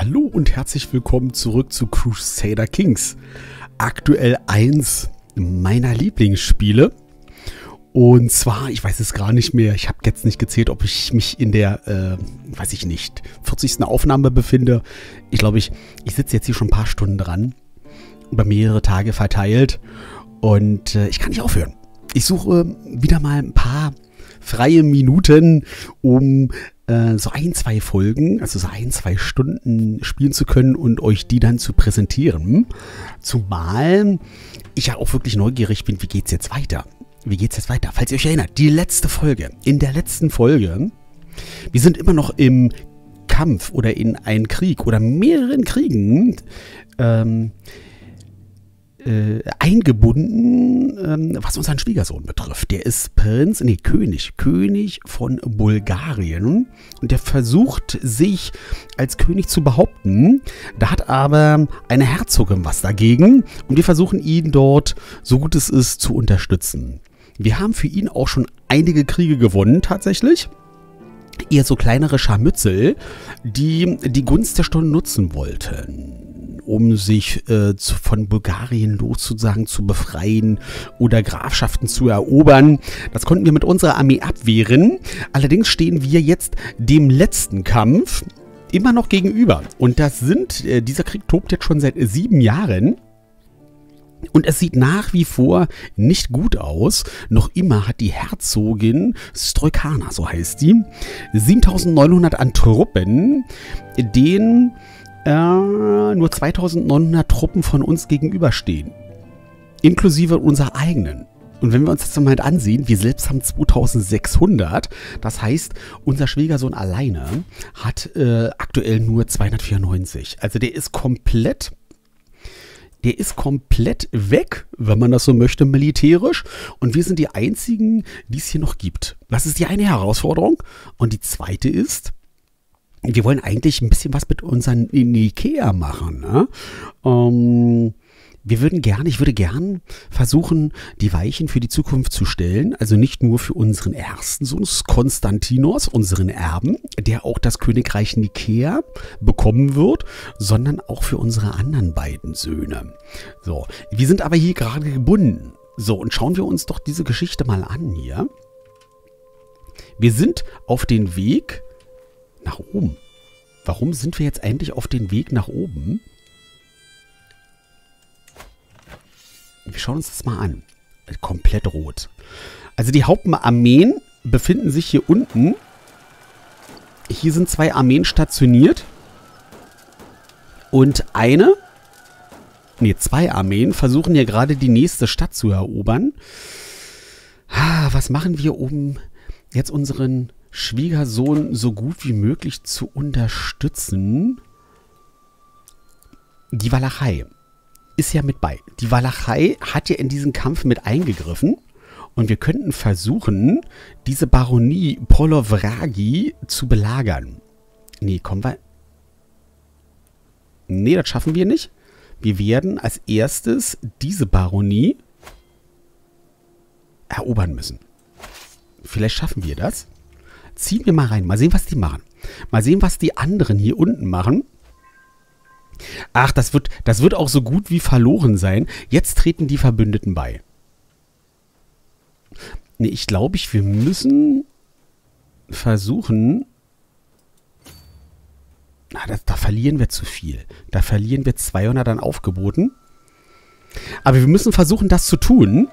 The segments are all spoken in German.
Hallo und herzlich willkommen zurück zu Crusader Kings. Aktuell eins meiner Lieblingsspiele. Und zwar, ich weiß es gar nicht mehr, ich habe jetzt nicht gezählt, ob ich mich in der, äh, weiß ich nicht, 40. Aufnahme befinde. Ich glaube, ich, ich sitze jetzt hier schon ein paar Stunden dran, über mehrere Tage verteilt und äh, ich kann nicht aufhören. Ich suche wieder mal ein paar freie Minuten, um äh, so ein, zwei Folgen, also so ein, zwei Stunden spielen zu können und euch die dann zu präsentieren. Zumal ich ja auch wirklich neugierig bin, wie geht's jetzt weiter? Wie geht's jetzt weiter? Falls ihr euch erinnert, die letzte Folge. In der letzten Folge, wir sind immer noch im Kampf oder in einen Krieg oder mehreren Kriegen. Ähm, äh, eingebunden, ähm, was unseren Schwiegersohn betrifft. Der ist Prinz, nee, König, König von Bulgarien. Und der versucht sich als König zu behaupten. Da hat aber eine Herzogin was dagegen. Und wir versuchen ihn dort, so gut es ist, zu unterstützen. Wir haben für ihn auch schon einige Kriege gewonnen, tatsächlich eher so kleinere Scharmützel, die die Gunst der Stunde nutzen wollten um sich äh, zu, von Bulgarien loszusagen zu befreien oder Grafschaften zu erobern. Das konnten wir mit unserer Armee abwehren. Allerdings stehen wir jetzt dem letzten Kampf immer noch gegenüber. Und das sind, äh, dieser Krieg tobt jetzt schon seit sieben Jahren. Und es sieht nach wie vor nicht gut aus. Noch immer hat die Herzogin Stroikana, so heißt sie, 7900 an Truppen, den äh, nur 2900 Truppen von uns gegenüberstehen. Inklusive unserer eigenen. Und wenn wir uns das mal ansehen, wir selbst haben 2600. Das heißt, unser Schwiegersohn alleine hat äh, aktuell nur 294. Also der ist komplett der ist komplett weg, wenn man das so möchte, militärisch. Und wir sind die einzigen, die es hier noch gibt. Das ist die eine Herausforderung. Und die zweite ist, wir wollen eigentlich ein bisschen was mit unseren Ikea machen. Ne? Ähm, wir würden gerne, ich würde gern versuchen, die Weichen für die Zukunft zu stellen. Also nicht nur für unseren ersten Sohn Konstantinos, unseren Erben, der auch das Königreich Nikea bekommen wird, sondern auch für unsere anderen beiden Söhne. So, wir sind aber hier gerade gebunden. So, und schauen wir uns doch diese Geschichte mal an hier. Wir sind auf den Weg nach oben. Warum sind wir jetzt eigentlich auf den Weg nach oben? Wir schauen uns das mal an. Komplett rot. Also die Hauptarmeen befinden sich hier unten. Hier sind zwei Armeen stationiert. Und eine, nee, zwei Armeen versuchen hier gerade die nächste Stadt zu erobern. Was machen wir, um jetzt unseren Schwiegersohn so gut wie möglich zu unterstützen. Die Walachei ist ja mit bei. Die Walachei hat ja in diesen Kampf mit eingegriffen. Und wir könnten versuchen, diese Baronie Polovragi zu belagern. Nee, kommen wir... Nee, das schaffen wir nicht. Wir werden als erstes diese Baronie erobern müssen. Vielleicht schaffen wir das ziehen wir mal rein. Mal sehen, was die machen. Mal sehen, was die anderen hier unten machen. Ach, das wird, das wird auch so gut wie verloren sein. Jetzt treten die Verbündeten bei. Nee, ich glaube, ich, wir müssen versuchen... Na, das, da verlieren wir zu viel. Da verlieren wir 200 an Aufgeboten. Aber wir müssen versuchen, das zu tun.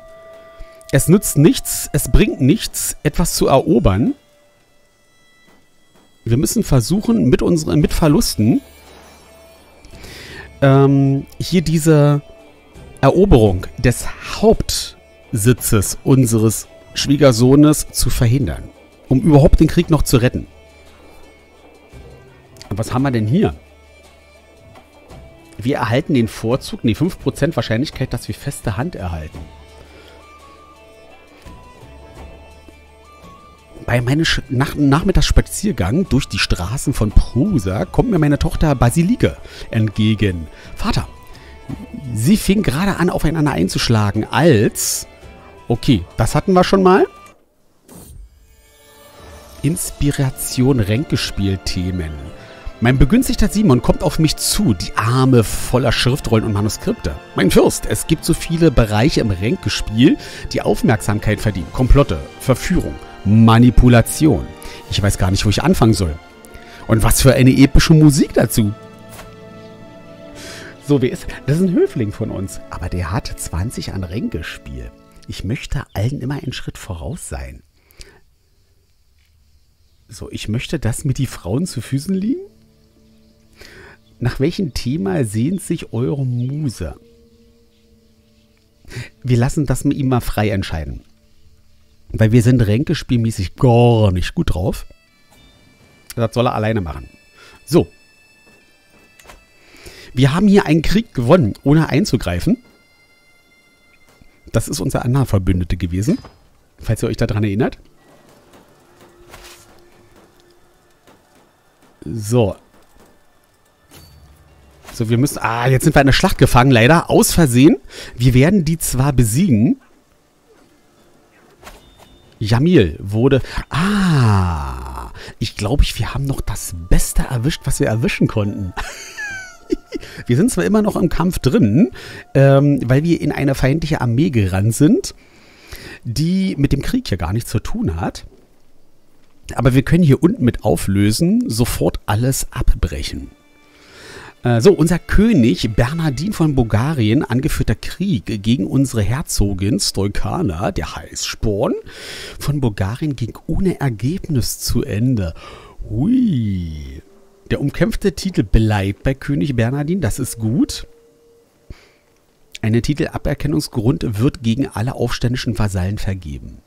Es nützt nichts, es bringt nichts, etwas zu erobern, wir müssen versuchen, mit unseren mit Verlusten ähm, hier diese Eroberung des Hauptsitzes unseres Schwiegersohnes zu verhindern. Um überhaupt den Krieg noch zu retten. Was haben wir denn hier? Wir erhalten den Vorzug, nee, 5% Wahrscheinlichkeit, dass wir feste Hand erhalten. Bei meinem Nach Nachmittagsspaziergang durch die Straßen von Prusa kommt mir meine Tochter Basilike entgegen. Vater, sie fing gerade an, aufeinander einzuschlagen, als... Okay, das hatten wir schon mal. Inspiration Ränkespiel-Themen. Mein begünstigter Simon kommt auf mich zu, die Arme voller Schriftrollen und Manuskripte. Mein Fürst, es gibt so viele Bereiche im Ränkespiel, die Aufmerksamkeit verdienen. Komplotte, Verführung, Manipulation. Ich weiß gar nicht, wo ich anfangen soll. Und was für eine epische Musik dazu. So, wie ist. Das ist ein Höfling von uns. Aber der hat 20 an Ränkespiel. Ich möchte allen immer einen Schritt voraus sein. So, ich möchte, dass mir die Frauen zu Füßen liegen. Nach welchem Thema sehnt sich eure Muse? Wir lassen das mit ihm mal frei entscheiden. Weil wir sind ränkespielmäßig gar nicht gut drauf. Das soll er alleine machen. So. Wir haben hier einen Krieg gewonnen, ohne einzugreifen. Das ist unser anderer Verbündete gewesen. Falls ihr euch daran erinnert. So. So, wir müssen... Ah, jetzt sind wir in der Schlacht gefangen, leider. Aus Versehen. Wir werden die zwar besiegen. Jamil wurde... Ah, ich glaube, wir haben noch das Beste erwischt, was wir erwischen konnten. wir sind zwar immer noch im Kampf drin, ähm, weil wir in eine feindliche Armee gerannt sind, die mit dem Krieg hier gar nichts zu tun hat. Aber wir können hier unten mit auflösen, sofort alles abbrechen. Äh, so, unser König Bernardin von Bulgarien, angeführter Krieg gegen unsere Herzogin Stoikana, der Heißsporn von Bulgarien, ging ohne Ergebnis zu Ende. Hui. Der umkämpfte Titel bleibt bei König Bernardin, das ist gut. Ein Titelaberkennungsgrund wird gegen alle aufständischen Vasallen vergeben.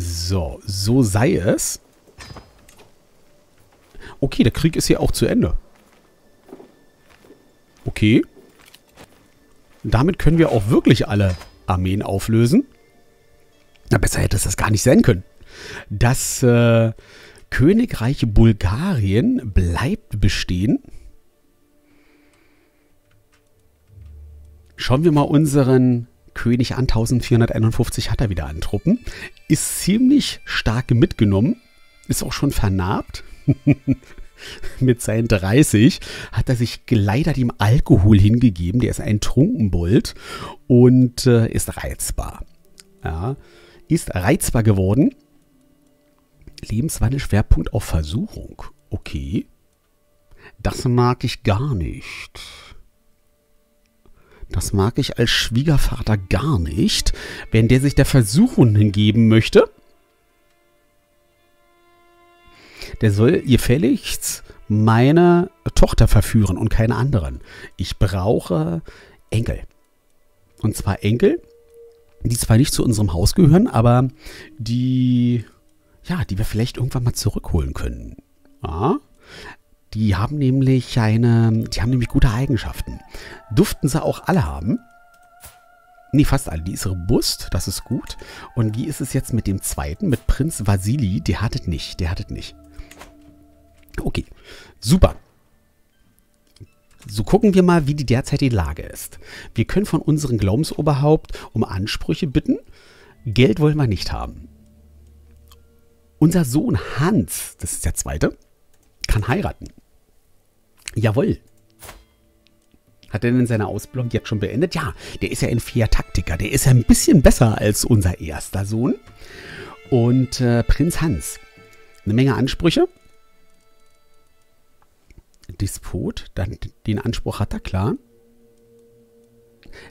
So, so sei es. Okay, der Krieg ist hier auch zu Ende. Okay. Damit können wir auch wirklich alle Armeen auflösen. Na, besser hätte es das gar nicht sein können. Das äh, Königreich Bulgarien bleibt bestehen. Schauen wir mal unseren König an. 1451 hat er wieder an Truppen. Ist ziemlich stark mitgenommen. Ist auch schon vernarbt. Mit seinen 30 hat er sich leider dem Alkohol hingegeben. Der ist ein Trunkenbold und äh, ist reizbar. Ja, ist reizbar geworden. Lebenswandelschwerpunkt auf Versuchung. Okay. Das mag ich gar nicht. Das mag ich als Schwiegervater gar nicht, wenn der sich der Versuchung hingeben möchte. Der soll gefälligst meine Tochter verführen und keine anderen. Ich brauche Enkel. Und zwar Enkel, die zwar nicht zu unserem Haus gehören, aber die, ja, die wir vielleicht irgendwann mal zurückholen können. Ja? Die haben nämlich eine, die haben nämlich gute Eigenschaften. Duften sie auch alle haben. Nee, fast alle. Die ist robust, das ist gut. Und wie ist es jetzt mit dem zweiten, mit Prinz Vasili? Der hat es nicht, der hat es nicht. Okay, super. So gucken wir mal, wie die derzeitige Lage ist. Wir können von unserem Glaubensoberhaupt um Ansprüche bitten. Geld wollen wir nicht haben. Unser Sohn Hans, das ist der zweite, kann heiraten. Jawohl. Hat er denn seine Ausbildung jetzt schon beendet? Ja, der ist ja ein Fiat-Taktiker. Der ist ja ein bisschen besser als unser erster Sohn. Und äh, Prinz Hans. Eine Menge Ansprüche. Disput, dann den Anspruch hat er klar.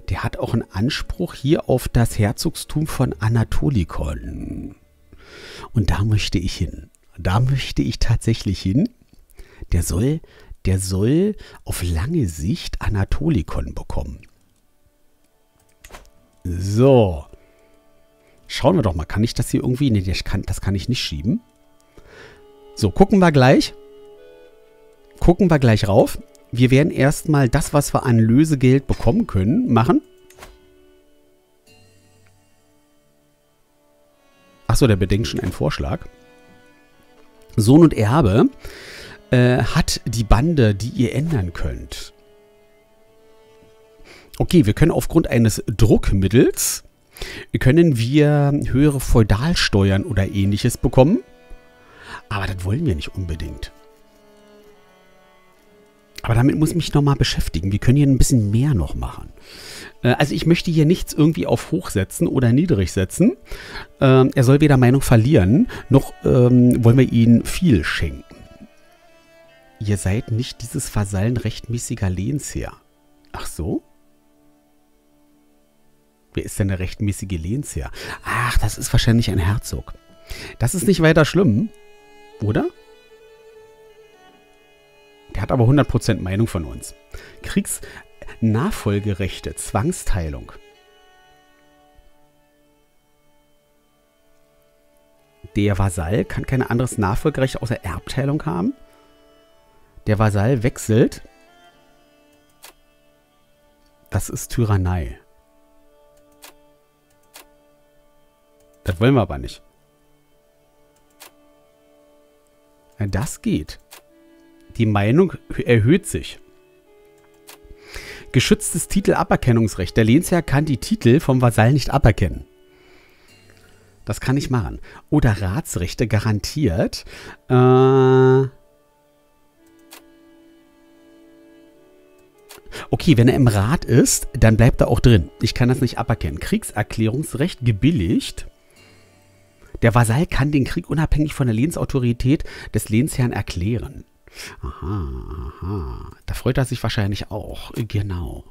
Der hat auch einen Anspruch hier auf das Herzogstum von Anatolikon. Und da möchte ich hin. Da möchte ich tatsächlich hin. Der soll der soll auf lange Sicht Anatolikon bekommen. So. Schauen wir doch mal. Kann ich das hier irgendwie... Nee, das kann, das kann ich nicht schieben. So, gucken wir gleich. Gucken wir gleich rauf. Wir werden erstmal das, was wir an Lösegeld bekommen können, machen. Achso, der bedenkt schon einen Vorschlag. Sohn und Erbe äh, hat die Bande, die ihr ändern könnt. Okay, wir können aufgrund eines Druckmittels können wir höhere Feudalsteuern oder ähnliches bekommen. Aber das wollen wir nicht unbedingt. Aber damit muss ich mich nochmal beschäftigen. Wir können hier ein bisschen mehr noch machen. Äh, also ich möchte hier nichts irgendwie auf hoch setzen oder niedrig setzen. Ähm, er soll weder Meinung verlieren, noch ähm, wollen wir ihm viel schenken. Ihr seid nicht dieses Vasallen rechtmäßiger Lehnsherr. Ach so? Wer ist denn der rechtmäßige Lehnsherr? Ach, das ist wahrscheinlich ein Herzog. Das ist nicht weiter schlimm, oder? Der hat aber 100% Meinung von uns. Kriegsnachfolgerechte, Zwangsteilung. Der Vasall kann kein anderes Nachfolgerecht außer Erbteilung haben. Der Vasall wechselt. Das ist Tyrannei. Das wollen wir aber nicht. Das geht. Die Meinung erhöht sich. Geschütztes Titelaberkennungsrecht. Der Lehnsherr kann die Titel vom Vasall nicht aberkennen. Das kann ich machen. Oder Ratsrechte garantiert. Äh okay, wenn er im Rat ist, dann bleibt er auch drin. Ich kann das nicht aberkennen. Kriegserklärungsrecht gebilligt. Der Vasall kann den Krieg unabhängig von der Lehnsautorität des Lehnsherrn erklären. Aha, aha. Da freut er sich wahrscheinlich auch. Genau.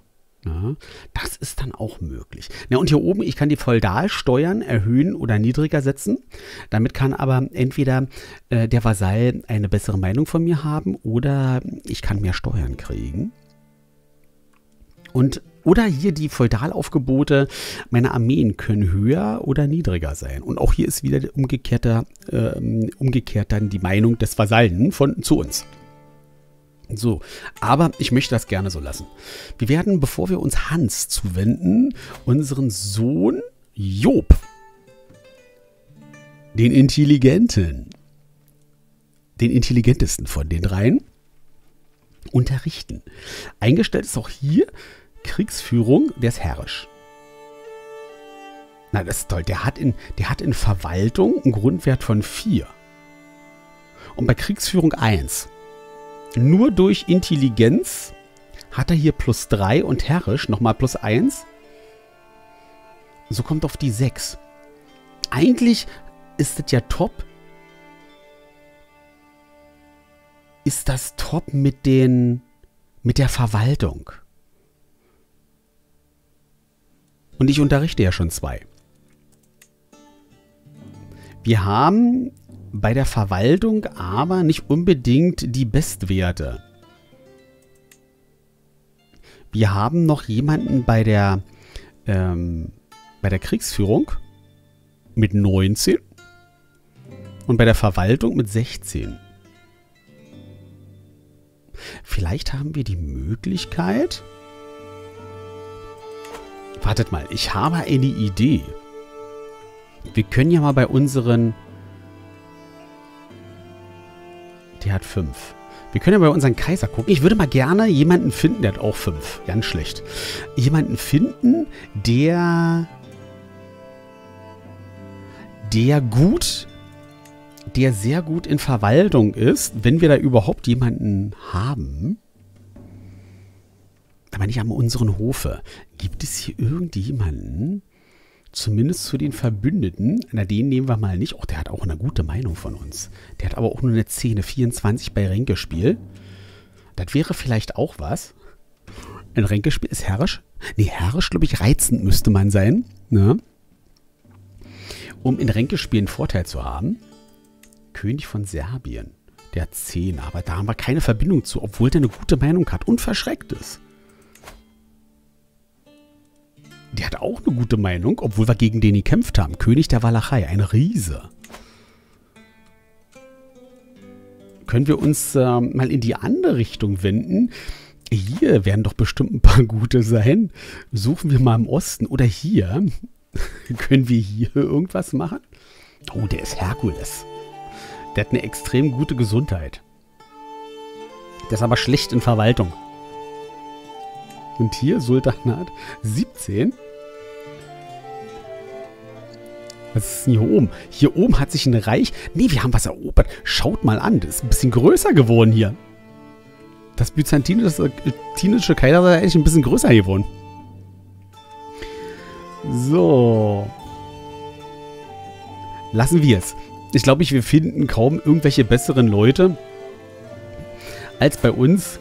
Ja, das ist dann auch möglich. Ja, und hier oben, ich kann die Feudalsteuern erhöhen oder niedriger setzen. Damit kann aber entweder äh, der Vasall eine bessere Meinung von mir haben oder ich kann mehr Steuern kriegen. Und oder hier die Feudalaufgebote meiner Armeen können höher oder niedriger sein. Und auch hier ist wieder umgekehrter, äh, umgekehrt dann die Meinung des Vasallen von zu uns. So, aber ich möchte das gerne so lassen. Wir werden, bevor wir uns Hans zuwenden, unseren Sohn Job, den Intelligenten, den intelligentesten von den dreien, unterrichten. Eingestellt ist auch hier Kriegsführung, der ist herrisch. Na, das ist toll. Der hat in, der hat in Verwaltung einen Grundwert von 4. Und bei Kriegsführung 1. Nur durch Intelligenz hat er hier plus 3 und herrisch nochmal plus 1. So kommt auf die 6. Eigentlich ist das ja top. Ist das top mit den mit der Verwaltung. Und ich unterrichte ja schon zwei. Wir haben bei der Verwaltung aber nicht unbedingt die Bestwerte. Wir haben noch jemanden bei der, ähm, bei der Kriegsführung mit 19 und bei der Verwaltung mit 16. Vielleicht haben wir die Möglichkeit, Wartet mal, ich habe eine Idee. Wir können ja mal bei unseren... Der hat fünf. Wir können ja bei unseren Kaiser gucken. Ich würde mal gerne jemanden finden, der hat auch fünf. Ganz schlecht. Jemanden finden, der... Der gut... Der sehr gut in Verwaltung ist, wenn wir da überhaupt jemanden haben aber nicht an unseren Hofe. Gibt es hier irgendjemanden, zumindest zu den Verbündeten, na den nehmen wir mal nicht. Oh, der hat auch eine gute Meinung von uns. Der hat aber auch nur eine Szene 24 bei Ränkespiel. Das wäre vielleicht auch was. Ein Ränkespiel ist herrisch. Nee, herrisch, glaube ich, reizend müsste man sein. Ne? Um in Ränkespielen einen Vorteil zu haben. König von Serbien. Der hat 10, aber da haben wir keine Verbindung zu, obwohl der eine gute Meinung hat und verschreckt ist. Der hat auch eine gute Meinung, obwohl wir gegen den gekämpft haben. König der Walachei, ein Riese. Können wir uns äh, mal in die andere Richtung wenden? Hier werden doch bestimmt ein paar gute sein. Suchen wir mal im Osten. Oder hier. Können wir hier irgendwas machen? Oh, der ist Herkules. Der hat eine extrem gute Gesundheit. Der ist aber schlecht in Verwaltung. Und hier Sultanat 17. Was ist denn hier oben? Hier oben hat sich ein Reich... Nee, wir haben was erobert. Schaut mal an, das ist ein bisschen größer geworden hier. Das byzantinische, Kaiserreich ist ein bisschen größer geworden. So. Lassen wir es. Ich glaube, wir finden kaum irgendwelche besseren Leute als bei uns,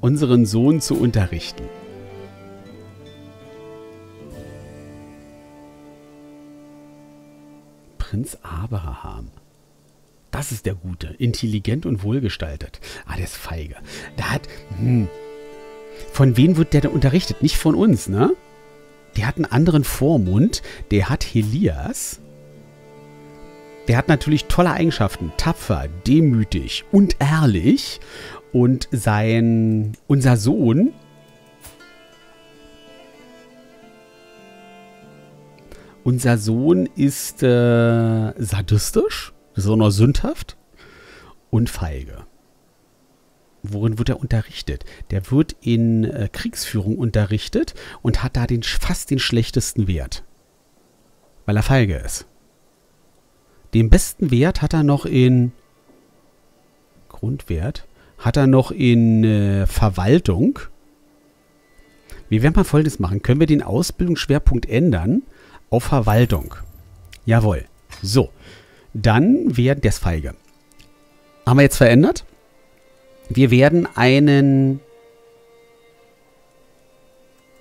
unseren Sohn zu unterrichten. Prinz Abraham. Das ist der Gute. Intelligent und wohlgestaltet. Ah, der ist feige. Der hat. Hm. Von wem wird der denn unterrichtet? Nicht von uns, ne? Der hat einen anderen Vormund. Der hat Helias. Der hat natürlich tolle Eigenschaften. Tapfer, demütig und ehrlich. Und sein, unser Sohn, unser Sohn ist äh, sadistisch, besonders sündhaft und feige. Worin wird er unterrichtet? Der wird in äh, Kriegsführung unterrichtet und hat da den, fast den schlechtesten Wert, weil er feige ist. Den besten Wert hat er noch in Grundwert, hat er noch in äh, Verwaltung. Wir werden mal Folgendes machen. Können wir den Ausbildungsschwerpunkt ändern auf Verwaltung? Jawohl. So, dann werden das Feige. Haben wir jetzt verändert? Wir werden einen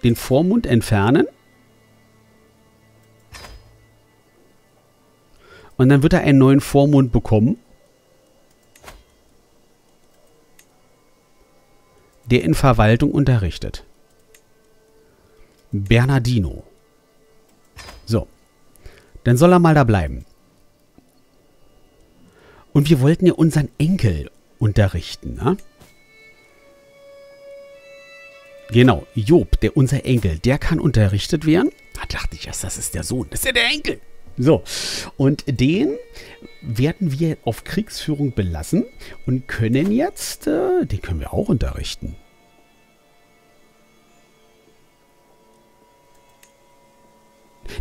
den Vormund entfernen Und dann wird er einen neuen Vormund bekommen. Der in Verwaltung unterrichtet. Bernardino. So. Dann soll er mal da bleiben. Und wir wollten ja unseren Enkel unterrichten, ne? Genau, Job, der unser Enkel, der kann unterrichtet werden. Da dachte ich erst, das ist der Sohn. Das ist ja der Enkel. So, und den werden wir auf Kriegsführung belassen und können jetzt, äh, den können wir auch unterrichten.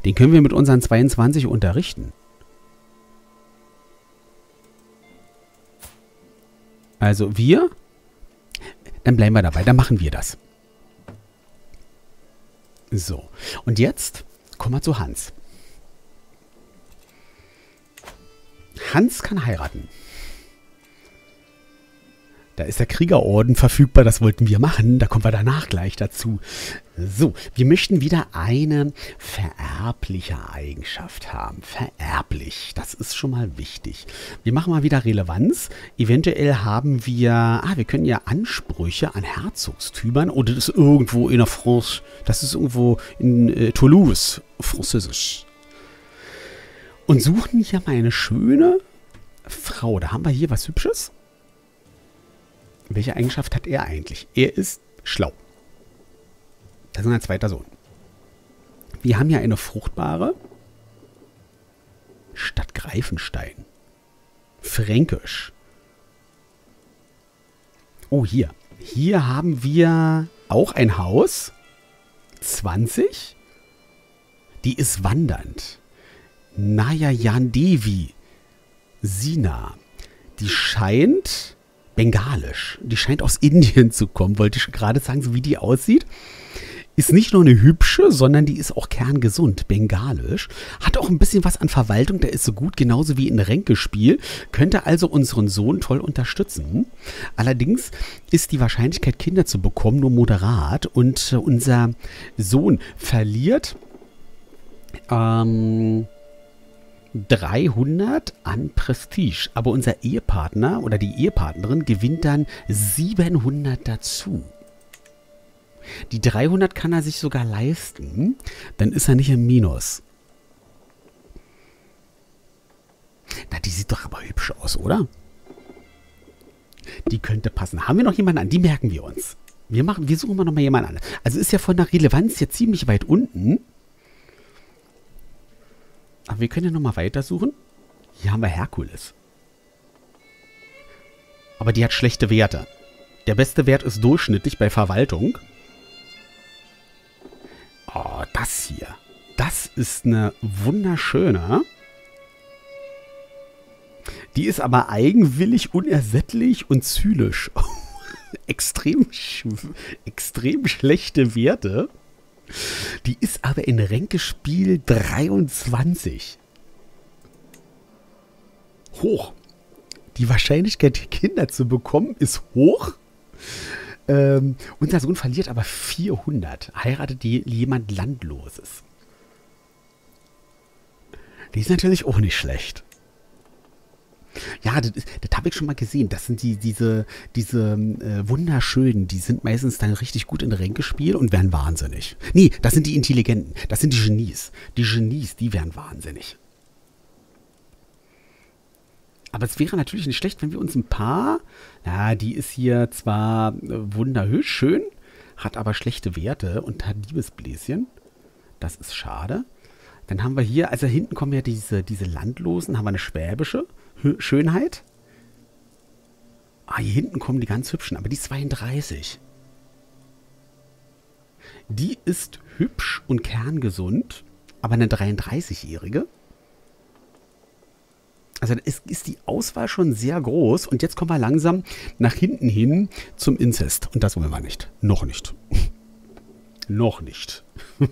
Den können wir mit unseren 22 unterrichten. Also wir, dann bleiben wir dabei, dann machen wir das. So, und jetzt kommen wir zu Hans. Hans kann heiraten. Da ist der Kriegerorden verfügbar, das wollten wir machen, da kommen wir danach gleich dazu. So, wir möchten wieder eine vererbliche Eigenschaft haben. Vererblich, das ist schon mal wichtig. Wir machen mal wieder Relevanz. Eventuell haben wir, ah, wir können ja Ansprüche an Herzogstümern oder das ist irgendwo in der France, das ist irgendwo in äh, Toulouse, französisch und suchen hier mal eine schöne Frau. Da haben wir hier was Hübsches. Welche Eigenschaft hat er eigentlich? Er ist schlau. Das ist ein zweiter Sohn. Wir haben ja eine fruchtbare Stadt Greifenstein. Fränkisch. Oh, hier. Hier haben wir auch ein Haus. 20. Die ist wandernd. Nayayan Devi, Sina, die scheint bengalisch. Die scheint aus Indien zu kommen, wollte ich gerade sagen, so wie die aussieht. Ist nicht nur eine hübsche, sondern die ist auch kerngesund, bengalisch. Hat auch ein bisschen was an Verwaltung, der ist so gut, genauso wie in Ränkespiel. Könnte also unseren Sohn toll unterstützen. Allerdings ist die Wahrscheinlichkeit, Kinder zu bekommen, nur moderat. Und unser Sohn verliert ähm, 300 an Prestige. Aber unser Ehepartner oder die Ehepartnerin gewinnt dann 700 dazu. Die 300 kann er sich sogar leisten. Dann ist er nicht im Minus. Na, die sieht doch aber hübsch aus, oder? Die könnte passen. Haben wir noch jemanden an? Die merken wir uns. Wir, machen, wir suchen mal noch mal jemanden an. Also ist ja von der Relevanz jetzt ziemlich weit unten. Aber wir können ja nochmal weitersuchen. Hier haben wir Herkules. Aber die hat schlechte Werte. Der beste Wert ist durchschnittlich bei Verwaltung. Oh, das hier. Das ist eine wunderschöne. Die ist aber eigenwillig, unersättlich und zynisch. extrem, sch extrem schlechte Werte. Die ist aber in Ränkespiel 23. Hoch. Die Wahrscheinlichkeit, Kinder zu bekommen, ist hoch. Ähm, unser Sohn verliert aber 400. Heiratet die, jemand Landloses. Die ist natürlich auch nicht schlecht. Ja, das, das habe ich schon mal gesehen. Das sind die, diese, diese äh, wunderschönen, die sind meistens dann richtig gut in Ränkespiel und werden wahnsinnig. Nee, das sind die Intelligenten. Das sind die Genies. Die Genies, die werden wahnsinnig. Aber es wäre natürlich nicht schlecht, wenn wir uns ein paar, ja, die ist hier zwar äh, wunderhübsch, schön, hat aber schlechte Werte und hat Liebesbläschen. Das ist schade. Dann haben wir hier, also hinten kommen ja diese, diese Landlosen, haben wir eine schwäbische Schönheit. Ah, hier hinten kommen die ganz hübschen, aber die 32. Die ist hübsch und kerngesund, aber eine 33-Jährige. Also ist, ist die Auswahl schon sehr groß und jetzt kommen wir langsam nach hinten hin zum Inzest. Und das wollen wir nicht. Noch nicht. noch nicht.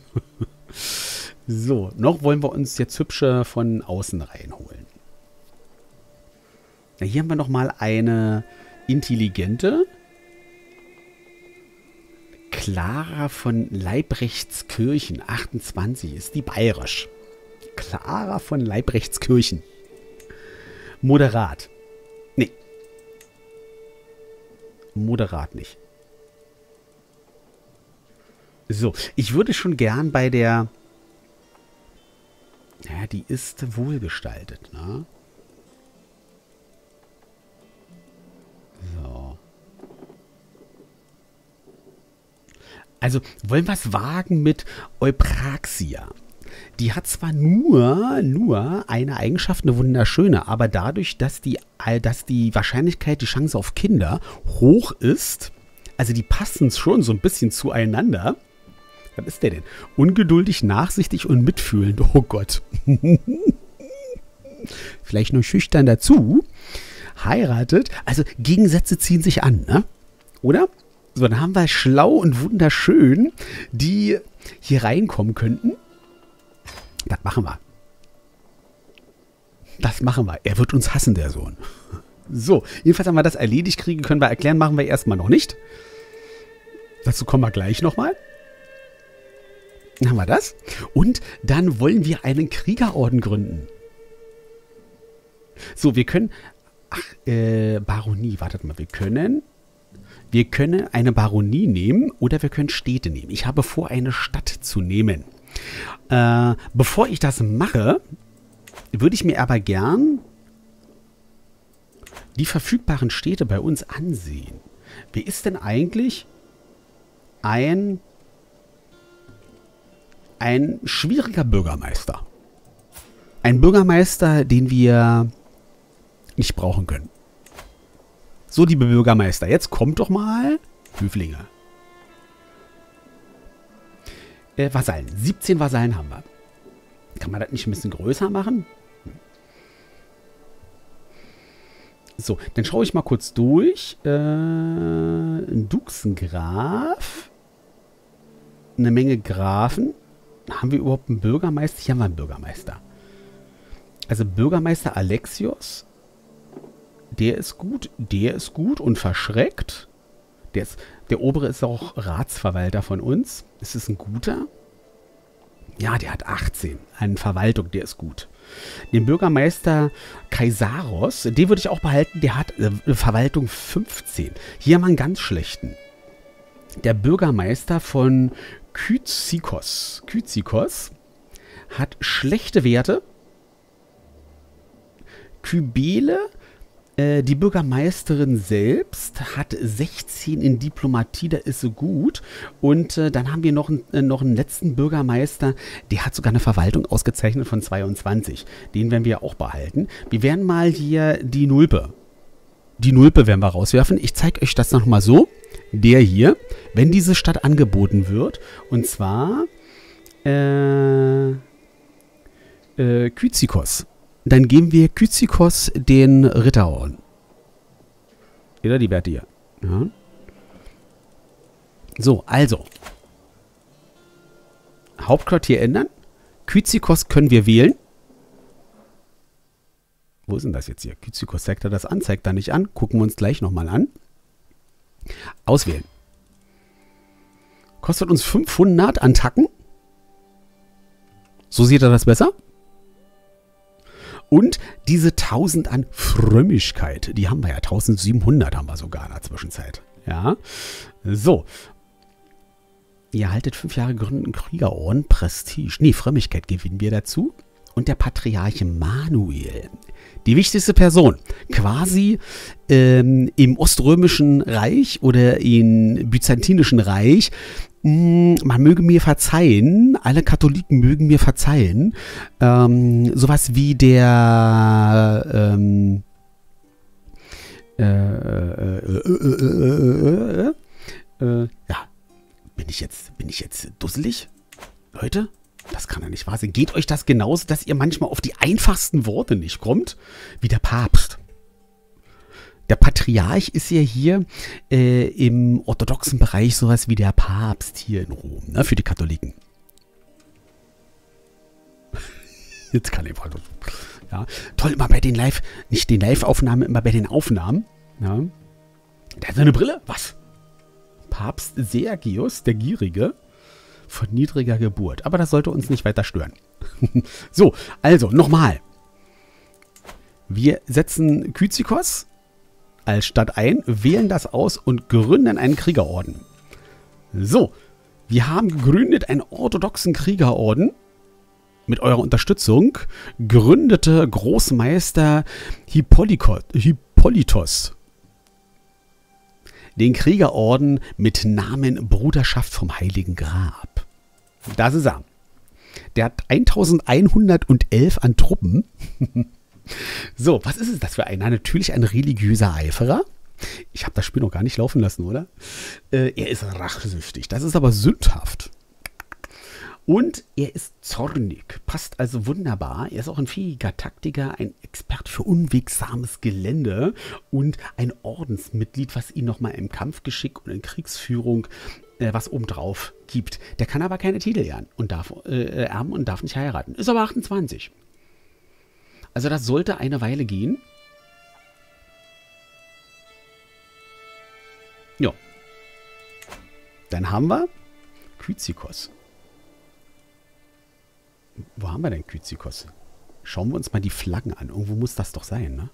so, noch wollen wir uns jetzt hübsche von außen reinholen. Ja, hier haben wir nochmal eine intelligente. Clara von Leibrechtskirchen, 28, ist die bayerisch. Clara von Leibrechtskirchen. Moderat. Nee. Moderat nicht. So, ich würde schon gern bei der... Ja, die ist wohlgestaltet, ne? Also, wollen wir es wagen mit Eupraxia? Die hat zwar nur, nur eine Eigenschaft, eine wunderschöne, aber dadurch, dass die, dass die Wahrscheinlichkeit, die Chance auf Kinder hoch ist, also die passen schon so ein bisschen zueinander. Was ist der denn? Ungeduldig, nachsichtig und mitfühlend. Oh Gott. Vielleicht nur schüchtern dazu. Heiratet. Also Gegensätze ziehen sich an, ne? Oder? So, dann haben wir schlau und wunderschön, die hier reinkommen könnten. Das machen wir. Das machen wir. Er wird uns hassen, der Sohn. So, jedenfalls haben wir das erledigt kriegen, können wir erklären, machen wir erstmal noch nicht. Dazu kommen wir gleich nochmal. Dann haben wir das. Und dann wollen wir einen Kriegerorden gründen. So, wir können. Ach, äh, Baronie, wartet mal, wir können. Wir können eine Baronie nehmen oder wir können Städte nehmen. Ich habe vor, eine Stadt zu nehmen. Äh, bevor ich das mache, würde ich mir aber gern die verfügbaren Städte bei uns ansehen. Wer ist denn eigentlich ein, ein schwieriger Bürgermeister? Ein Bürgermeister, den wir nicht brauchen können. So, liebe Bürgermeister, jetzt kommt doch mal Höflinge. Äh, Vasallen. 17 Vasallen haben wir. Kann man das nicht ein bisschen größer machen? Hm. So, dann schaue ich mal kurz durch. Äh, ein Duxengraf. Eine Menge Grafen. Haben wir überhaupt einen Bürgermeister? Hier haben wir einen Bürgermeister. Also Bürgermeister Alexios. Der ist gut. Der ist gut und verschreckt. Der, ist, der obere ist auch Ratsverwalter von uns. Ist es ein guter? Ja, der hat 18. Eine Verwaltung, der ist gut. Den Bürgermeister Kaisaros, den würde ich auch behalten, der hat äh, Verwaltung 15. Hier haben wir einen ganz schlechten. Der Bürgermeister von Kyzikos. Kyzikos hat schlechte Werte. Kybele äh, die Bürgermeisterin selbst hat 16 in Diplomatie, da ist sie gut. Und äh, dann haben wir noch, äh, noch einen letzten Bürgermeister, der hat sogar eine Verwaltung ausgezeichnet von 22. Den werden wir auch behalten. Wir werden mal hier die Nulpe. Die Nulpe werden wir rauswerfen. Ich zeige euch das nochmal so. Der hier, wenn diese Stadt angeboten wird. Und zwar, äh, äh, Kyzikos. Dann geben wir Kyzikos den Ritterorden. Oder die Werte hier. Ja. So, also. Hauptquartier ändern. Kyzikos können wir wählen. Wo ist denn das jetzt hier? Kyzikos zeigt er das an, zeigt er nicht an. Gucken wir uns gleich nochmal an. Auswählen. Kostet uns 500 an Tacken. So sieht er das besser. Und diese 1000 an Frömmigkeit, die haben wir ja. 1700 haben wir sogar in der Zwischenzeit. Ja. So. Ihr haltet fünf Jahre gegründeten Kriegerorden. Prestige. Nee, Frömmigkeit gewinnen wir dazu. Und der Patriarch Manuel. Die wichtigste Person. Quasi ähm, im Oströmischen Reich oder im Byzantinischen Reich hm, man möge mir verzeihen, alle Katholiken mögen mir verzeihen, ähm, sowas wie der ähm, äh, äh, äh, ja, bin ich jetzt, bin ich jetzt dusselig? Leute, das kann ja nicht wahr sein. Geht euch das genauso, dass ihr manchmal auf die einfachsten Worte nicht kommt, wie der Papst? Der Patriarch ist ja hier äh, im orthodoxen Bereich sowas wie der Papst hier in Rom, ne, für die Katholiken. Jetzt kann ich mal. Ja, toll, immer bei den Live, nicht den Live-Aufnahmen, immer bei den Aufnahmen. Ja. Der hat seine Brille. Was? Papst Sergius, der Gierige, von niedriger Geburt. Aber das sollte uns nicht weiter stören. so, also nochmal. Wir setzen Kyzikos als Stadt ein, wählen das aus und gründen einen Kriegerorden. So, wir haben gegründet einen orthodoxen Kriegerorden. Mit eurer Unterstützung gründete Großmeister Hippolytos den Kriegerorden mit Namen Bruderschaft vom Heiligen Grab. Das ist er. Der hat 1111 an Truppen. So, was ist es das für einer? Natürlich ein religiöser Eiferer. Ich habe das Spiel noch gar nicht laufen lassen, oder? Äh, er ist rachsüchtig. Das ist aber sündhaft. Und er ist zornig, passt also wunderbar. Er ist auch ein fähiger Taktiker, ein Experte für unwegsames Gelände und ein Ordensmitglied, was ihn nochmal im Kampfgeschick und in Kriegsführung äh, was obendrauf gibt. Der kann aber keine Titel erben und darf, äh, erben und darf nicht heiraten. Ist aber 28. Also das sollte eine Weile gehen. Ja. Dann haben wir Kyzikos. Wo haben wir denn Kyzikos? Schauen wir uns mal die Flaggen an. Irgendwo muss das doch sein, ne?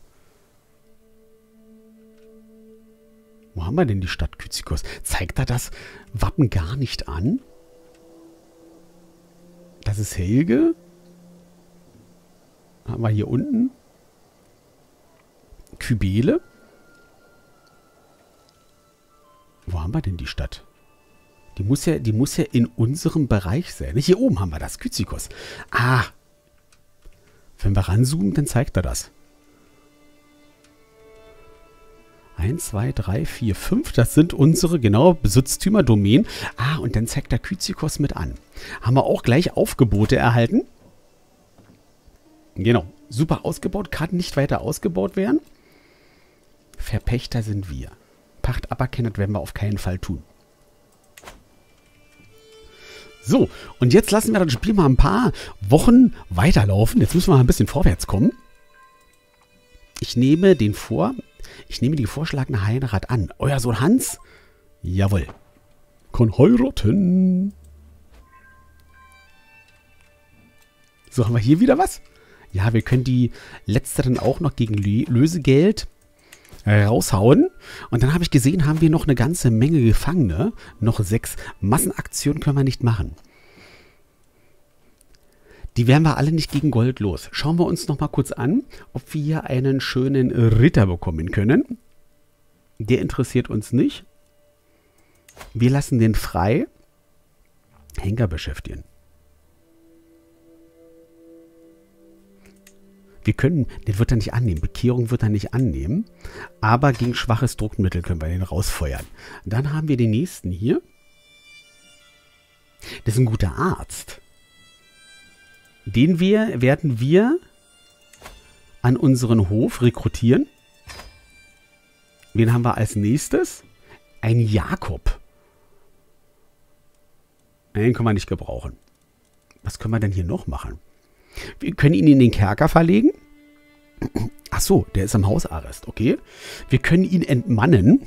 Wo haben wir denn die Stadt Kyzikos? Zeigt da das Wappen gar nicht an? Das ist Helge haben wir hier unten Kybele. Wo haben wir denn die Stadt? Die muss ja, die muss ja in unserem Bereich sein. Hier oben haben wir das, Kyzikos. Ah. Wenn wir ranzoomen, dann zeigt er das. 1, 2, 3, 4, 5. Das sind unsere, genau, Besitztümer, Domänen. Ah, und dann zeigt er Kyzikos mit an. Haben wir auch gleich Aufgebote erhalten. Genau. Super ausgebaut, kann nicht weiter ausgebaut werden. Verpächter sind wir. Pacht aberkennen werden wir auf keinen Fall tun. So, und jetzt lassen wir das Spiel mal ein paar Wochen weiterlaufen. Jetzt müssen wir mal ein bisschen vorwärts kommen. Ich nehme den vor, ich nehme die vorschlagene Heirat an. Euer Sohn Hans? Jawohl. Kann heiraten. So, haben wir hier wieder was? Ja, wir können die letzteren auch noch gegen Lösegeld raushauen. Und dann habe ich gesehen, haben wir noch eine ganze Menge Gefangene. Noch sechs Massenaktionen können wir nicht machen. Die werden wir alle nicht gegen Gold los. Schauen wir uns noch mal kurz an, ob wir hier einen schönen Ritter bekommen können. Der interessiert uns nicht. Wir lassen den frei. Henker beschäftigen. Wir können, den wird er nicht annehmen. Bekehrung wird er nicht annehmen. Aber gegen schwaches Druckmittel können wir den rausfeuern. Dann haben wir den nächsten hier. Das ist ein guter Arzt. Den wir, werden wir an unseren Hof rekrutieren. Wen haben wir als nächstes? Ein Jakob. Den können wir nicht gebrauchen. Was können wir denn hier noch machen? Wir können ihn in den Kerker verlegen. Ach so, der ist am Hausarrest, okay. Wir können ihn entmannen.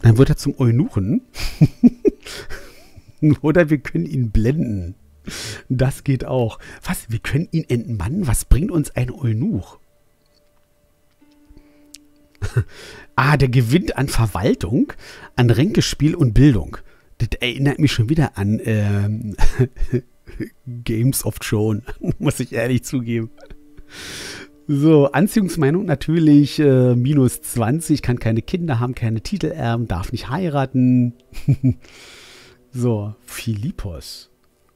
Dann wird er zum Eunuchen. Oder wir können ihn blenden. Das geht auch. Was? Wir können ihn entmannen? Was bringt uns ein Eunuch? ah, der gewinnt an Verwaltung, an Ränkespiel und Bildung. Das erinnert mich schon wieder an ähm, Games of Thrones, muss ich ehrlich zugeben. So, Anziehungsmeinung natürlich äh, minus 20, kann keine Kinder haben, keine Titel erben, darf nicht heiraten. so, Philippos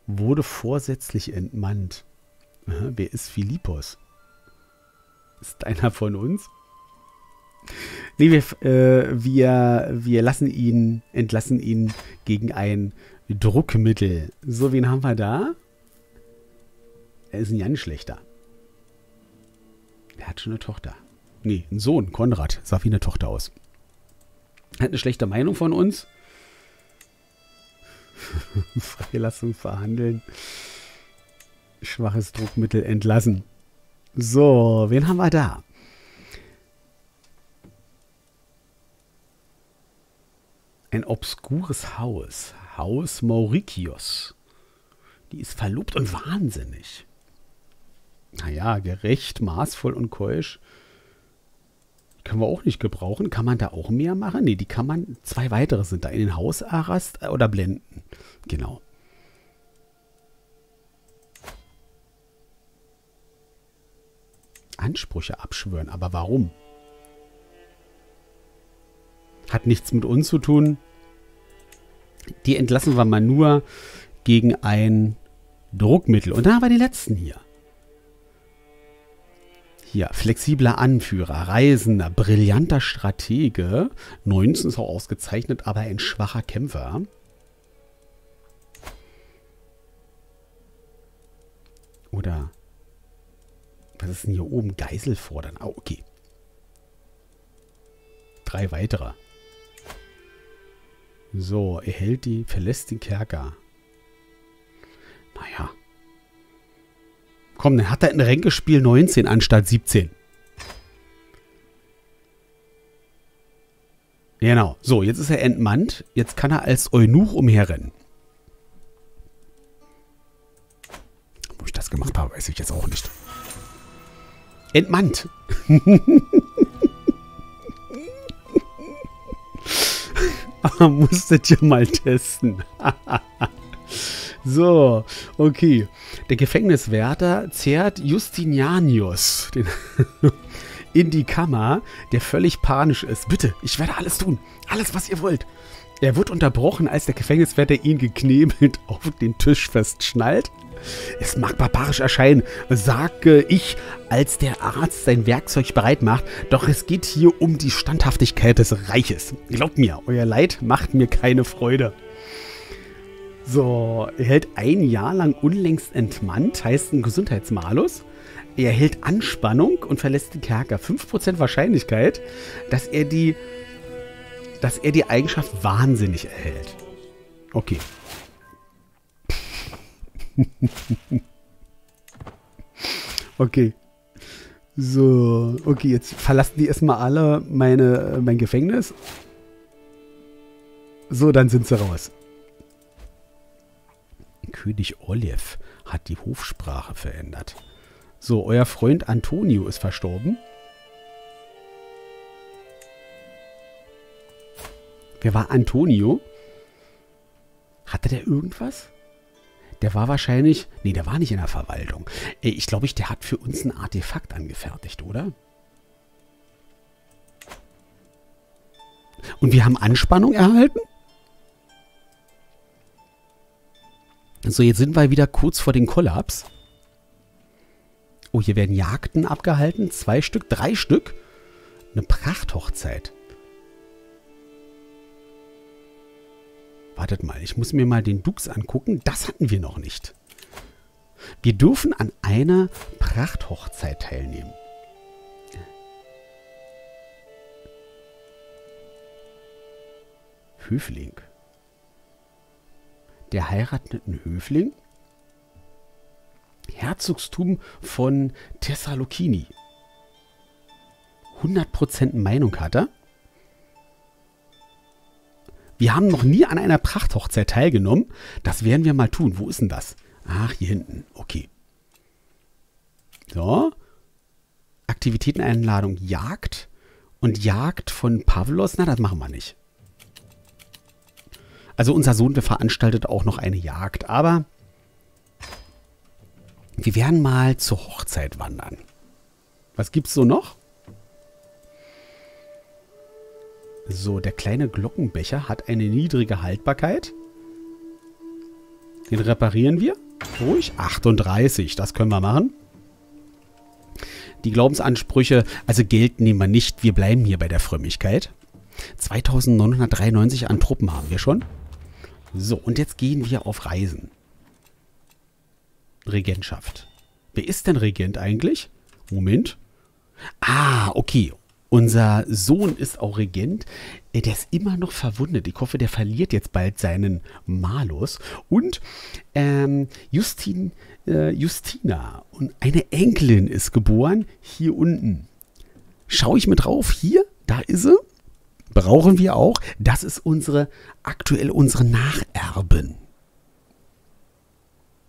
wurde vorsätzlich entmannt. Wer ist Philippos? Ist einer von uns? Nee, wir, äh, wir, wir lassen ihn, entlassen ihn gegen ein Druckmittel. So, wen haben wir da? Er ist ein ganz schlechter. Er hat schon eine Tochter. Nee, ein Sohn, Konrad. Sah wie eine Tochter aus. Hat eine schlechte Meinung von uns. Freilassung verhandeln. Schwaches Druckmittel entlassen. So, wen haben wir da? Ein obskures Haus. Haus Mauritius. Die ist verlobt und wahnsinnig. Naja, gerecht, maßvoll und keusch. Können wir auch nicht gebrauchen. Kann man da auch mehr machen? Ne, die kann man. Zwei weitere sind da in den Hausarrest äh, oder blenden. Genau. Ansprüche abschwören. Aber warum? Hat nichts mit uns zu tun. Die entlassen wir mal nur gegen ein Druckmittel. Und dann haben wir den letzten hier. Hier, flexibler Anführer, Reisender, brillanter Stratege. 19 ist auch ausgezeichnet, aber ein schwacher Kämpfer. Oder, was ist denn hier oben? Geisel fordern. Oh, okay. Drei weitere. So, er hält die, verlässt den Kerker. Naja. Komm, dann hat er ein Ränkespiel 19 anstatt 17. Genau. So, jetzt ist er entmannt. Jetzt kann er als Eunuch umherrennen. Wo ich das gemacht habe, weiß ich jetzt auch nicht. Entmannt. Aber musstet ihr mal testen. so, okay. Der Gefängniswärter zerrt Justinianius in die Kammer, der völlig panisch ist. Bitte, ich werde alles tun. Alles, was ihr wollt. Er wird unterbrochen, als der Gefängniswärter ihn geknebelt auf den Tisch festschnallt. Es mag barbarisch erscheinen, sage ich, als der Arzt sein Werkzeug bereit macht, doch es geht hier um die Standhaftigkeit des Reiches. Glaubt mir, euer Leid macht mir keine Freude. So, er hält ein Jahr lang unlängst entmannt, heißt ein Gesundheitsmalus. Er hält Anspannung und verlässt den Kerker. 5% Wahrscheinlichkeit, dass er die dass er die Eigenschaft wahnsinnig erhält. Okay. okay. So, okay, jetzt verlassen die erstmal alle meine, mein Gefängnis. So, dann sind sie raus. König Oliv hat die Hofsprache verändert. So, euer Freund Antonio ist verstorben. Wer war Antonio? Hatte der irgendwas? Der war wahrscheinlich. Nee, der war nicht in der Verwaltung. Ich glaube, der hat für uns ein Artefakt angefertigt, oder? Und wir haben Anspannung erhalten? So, jetzt sind wir wieder kurz vor dem Kollaps. Oh, hier werden Jagden abgehalten. Zwei Stück, drei Stück. Eine Prachthochzeit. Wartet mal, ich muss mir mal den Dux angucken. Das hatten wir noch nicht. Wir dürfen an einer Prachthochzeit teilnehmen. Höfling. Der heiratet einen Höfling. Herzogstum von Thessalokini. 100% Meinung hat er. Wir haben noch nie an einer Prachthochzeit teilgenommen. Das werden wir mal tun. Wo ist denn das? Ach, hier hinten. Okay. So. Aktivitäteneinladung Jagd. Und Jagd von Pavlos. Na, das machen wir nicht. Also unser Sohn, der veranstaltet auch noch eine Jagd. Aber wir werden mal zur Hochzeit wandern. Was gibt's so noch? So, der kleine Glockenbecher hat eine niedrige Haltbarkeit. Den reparieren wir. Ruhig. 38, das können wir machen. Die Glaubensansprüche, also Geld nehmen wir nicht. Wir bleiben hier bei der Frömmigkeit. 2993 an Truppen haben wir schon. So, und jetzt gehen wir auf Reisen. Regentschaft. Wer ist denn Regent eigentlich? Moment. Ah, okay. Unser Sohn ist auch Regent. Äh, der ist immer noch verwundet. Ich hoffe, der verliert jetzt bald seinen Malus. Und ähm, Justin, äh, Justina und eine Enkelin ist geboren. Hier unten. Schaue ich mit drauf. Hier, da ist sie. Brauchen wir auch. Das ist unsere, aktuell unsere Nacherben.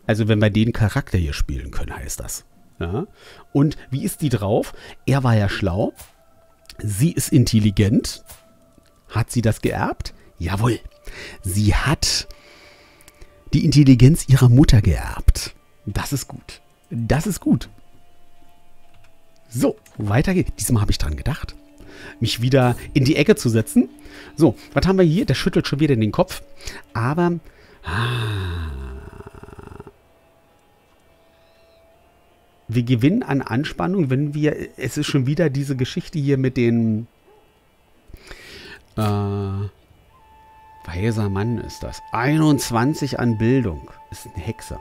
Also wenn wir den Charakter hier spielen können, heißt das. Ja. Und wie ist die drauf? Er war ja schlau. Sie ist intelligent. Hat sie das geerbt? Jawohl. Sie hat die Intelligenz ihrer Mutter geerbt. Das ist gut. Das ist gut. So, weiter geht's. Diesmal habe ich dran gedacht, mich wieder in die Ecke zu setzen. So, was haben wir hier? Der schüttelt schon wieder den Kopf. Aber, ah, wir gewinnen an Anspannung, wenn wir, es ist schon wieder diese Geschichte hier mit den, äh, weiser Mann ist das. 21 an Bildung. Ist ein Hexer.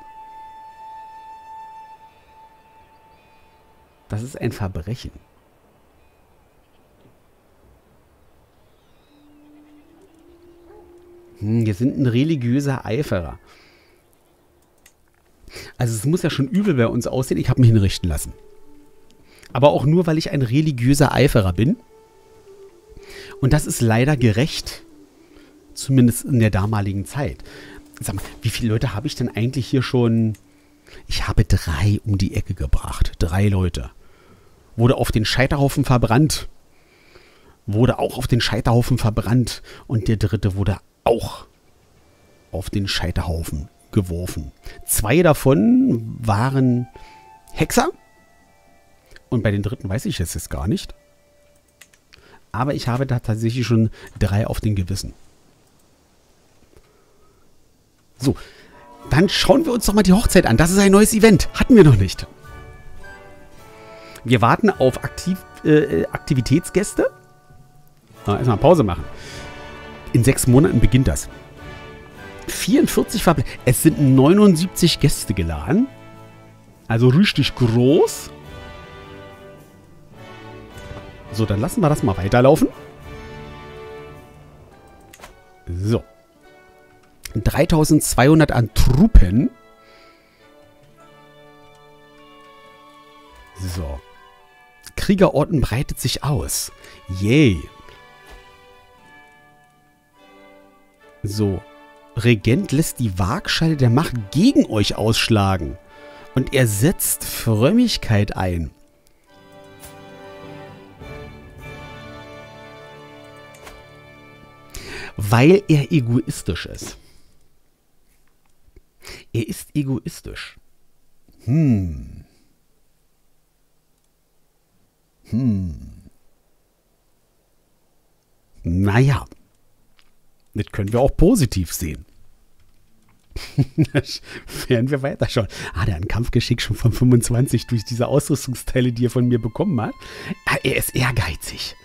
Das ist ein Verbrechen. Hm, wir sind ein religiöser Eiferer. Also es muss ja schon übel bei uns aussehen. Ich habe mich hinrichten lassen. Aber auch nur, weil ich ein religiöser Eiferer bin. Und das ist leider gerecht. Zumindest in der damaligen Zeit. Sag mal, wie viele Leute habe ich denn eigentlich hier schon... Ich habe drei um die Ecke gebracht. Drei Leute. Wurde auf den Scheiterhaufen verbrannt. Wurde auch auf den Scheiterhaufen verbrannt. Und der dritte wurde auch auf den Scheiterhaufen geworfen. Zwei davon waren Hexer. Und bei den dritten weiß ich es jetzt gar nicht. Aber ich habe da tatsächlich schon drei auf den Gewissen. So, dann schauen wir uns doch mal die Hochzeit an. Das ist ein neues Event. Hatten wir noch nicht. Wir warten auf Aktiv äh, Aktivitätsgäste. Erstmal Pause machen. In sechs Monaten beginnt das. 44 Fahrplätze. Es sind 79 Gäste geladen. Also richtig groß. So, dann lassen wir das mal weiterlaufen. So. 3200 an Truppen. So. Kriegerorden breitet sich aus. Yay. So. Regent lässt die Waagschale der Macht gegen euch ausschlagen. Und er setzt Frömmigkeit ein. Weil er egoistisch ist. Er ist egoistisch. Hm. Hm. Naja. Das können wir auch positiv sehen. werden wir weiterschauen. Ah, der hat ein Kampfgeschick schon von 25 durch diese Ausrüstungsteile, die er von mir bekommen hat. Ah, er ist ehrgeizig.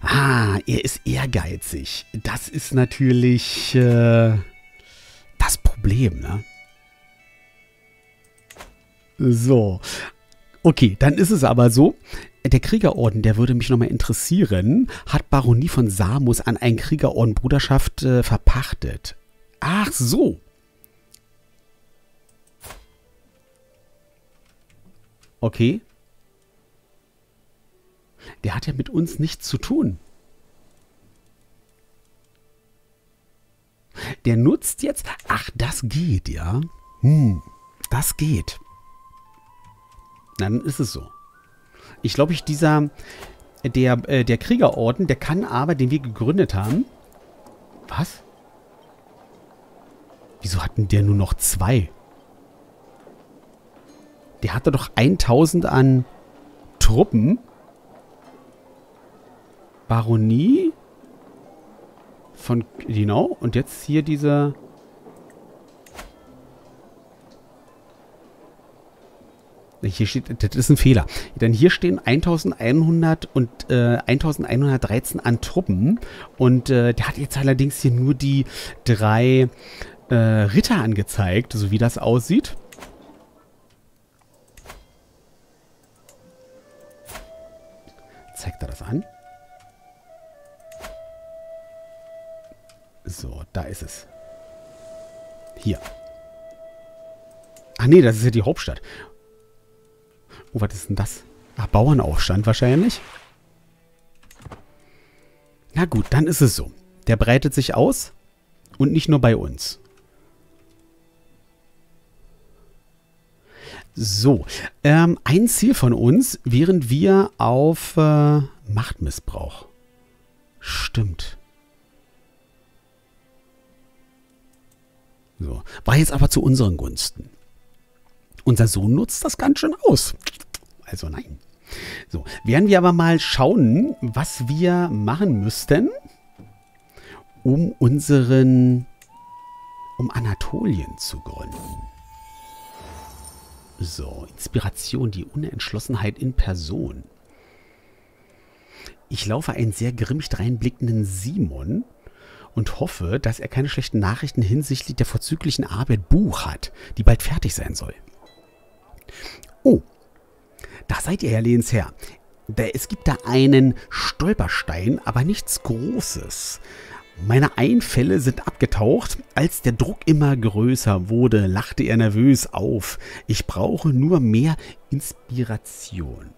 Ah, er ist ehrgeizig. Das ist natürlich äh, das Problem, ne? So. Okay, dann ist es aber so. Der Kriegerorden, der würde mich nochmal interessieren, hat Baronie von Samus an einen Kriegerorden Bruderschaft äh, verpachtet. Ach so. Okay. Der hat ja mit uns nichts zu tun. Der nutzt jetzt. Ach, das geht, ja. Hm, das geht. Dann ist es so. Ich glaube, ich dieser, der, äh, der Kriegerorden, der kann aber, den wir gegründet haben. Was? Wieso hatten der nur noch zwei? Der hatte doch 1000 an Truppen. Baronie? Von, genau. Und jetzt hier diese... Hier steht, das ist ein Fehler. Denn hier stehen 1100 und äh, 1113 an Truppen. Und äh, der hat jetzt allerdings hier nur die drei äh, Ritter angezeigt, so wie das aussieht. Zeigt er das an? So, da ist es. Hier. Ach nee, das ist ja die Hauptstadt. Oh, was ist denn das? Ach, Bauernaufstand wahrscheinlich. Na gut, dann ist es so. Der breitet sich aus und nicht nur bei uns. So, ähm, ein Ziel von uns, während wir auf äh, Machtmissbrauch. Stimmt. So, war jetzt aber zu unseren Gunsten. Unser Sohn nutzt das ganz schön aus. Also nein. So, werden wir aber mal schauen, was wir machen müssten, um unseren, um Anatolien zu gründen. So, Inspiration, die Unentschlossenheit in Person. Ich laufe einen sehr grimmig dreinblickenden Simon und hoffe, dass er keine schlechten Nachrichten hinsichtlich der vorzüglichen Arbeit Buch hat, die bald fertig sein soll. Oh, da seid ihr, Herr Lehnsherr. Es gibt da einen Stolperstein, aber nichts Großes. Meine Einfälle sind abgetaucht. Als der Druck immer größer wurde, lachte er nervös auf. Ich brauche nur mehr Inspiration.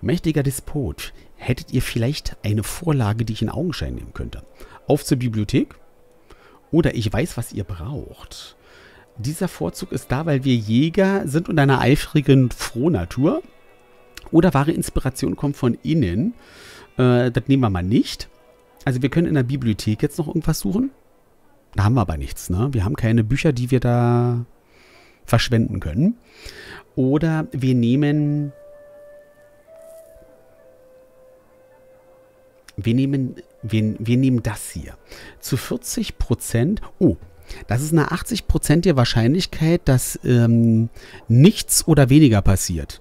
Mächtiger Despot, hättet ihr vielleicht eine Vorlage, die ich in Augenschein nehmen könnte? Auf zur Bibliothek? Oder ich weiß, was ihr braucht. Dieser Vorzug ist da, weil wir Jäger sind und einer eifrigen Frohnatur. Oder wahre Inspiration kommt von innen. Äh, das nehmen wir mal nicht. Also wir können in der Bibliothek jetzt noch irgendwas suchen. Da haben wir aber nichts, ne? Wir haben keine Bücher, die wir da verschwenden können. Oder wir nehmen... Wir nehmen, wir, wir nehmen das hier. Zu 40 Prozent... Oh, das ist eine 80-prozentige Wahrscheinlichkeit, dass ähm, nichts oder weniger passiert.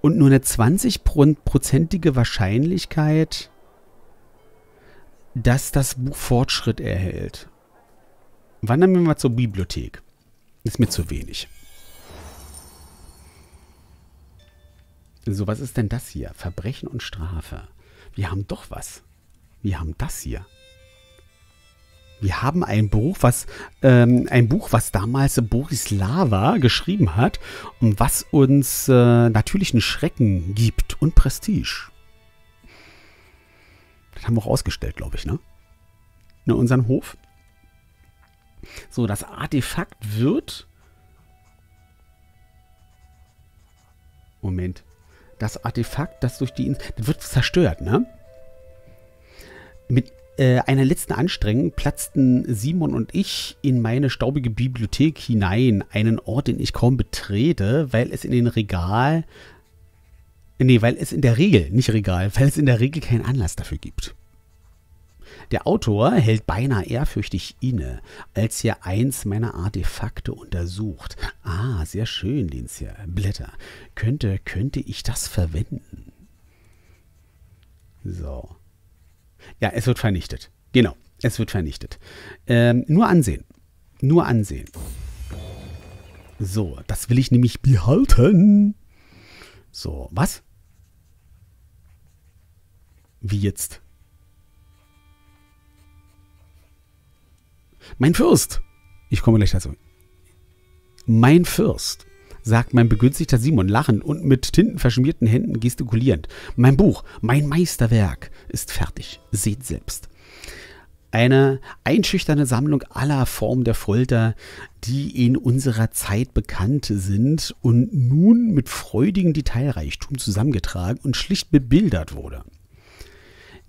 Und nur eine 20-prozentige Wahrscheinlichkeit, dass das Buch Fortschritt erhält. Wandern wir mal zur Bibliothek. Ist mir zu wenig. So, was ist denn das hier? Verbrechen und Strafe. Wir haben doch was. Wir haben das hier. Wir haben ein Buch, was ähm, ein Buch, was damals Boris Lava geschrieben hat und was uns äh, natürlichen Schrecken gibt und Prestige. Das haben wir auch ausgestellt, glaube ich, ne? In unseren Hof. So, das Artefakt wird. Moment. Das Artefakt, das durch die. Das wird zerstört, ne? Mit äh, einer letzten Anstrengung platzten Simon und ich in meine staubige Bibliothek hinein. Einen Ort, den ich kaum betrete, weil es in den Regal Nee, weil es in der Regel, nicht Regal, weil es in der Regel keinen Anlass dafür gibt. Der Autor hält beinahe ehrfürchtig inne, als er eins meiner Artefakte untersucht. Ah, sehr schön, Linzia. Blätter. Könnte, könnte ich das verwenden? So. Ja, es wird vernichtet. Genau, es wird vernichtet. Ähm, nur ansehen. Nur ansehen. So, das will ich nämlich behalten. So, was? Wie jetzt? Mein Fürst. Ich komme gleich dazu. Mein Fürst, sagt mein begünstigter Simon lachend und mit tintenverschmierten Händen gestikulierend. Mein Buch, mein Meisterwerk ist fertig. Seht selbst. Eine einschüchternde Sammlung aller Formen der Folter, die in unserer Zeit bekannt sind und nun mit freudigem Detailreichtum zusammengetragen und schlicht bebildert wurde.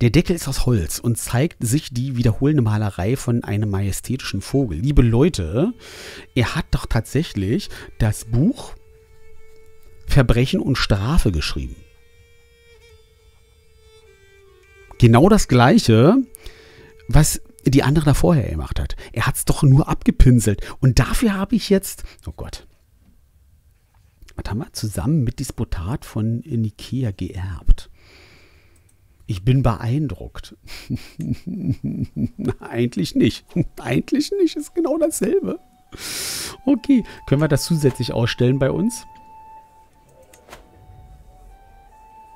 Der Deckel ist aus Holz und zeigt sich die wiederholende Malerei von einem majestätischen Vogel. Liebe Leute, er hat doch tatsächlich das Buch Verbrechen und Strafe geschrieben. Genau das gleiche, was die andere da vorher gemacht hat. Er hat es doch nur abgepinselt. Und dafür habe ich jetzt, oh Gott, was haben wir zusammen mit Disputat von Nikea geerbt? Ich bin beeindruckt. Eigentlich nicht. Eigentlich nicht. Ist genau dasselbe. Okay, können wir das zusätzlich ausstellen bei uns?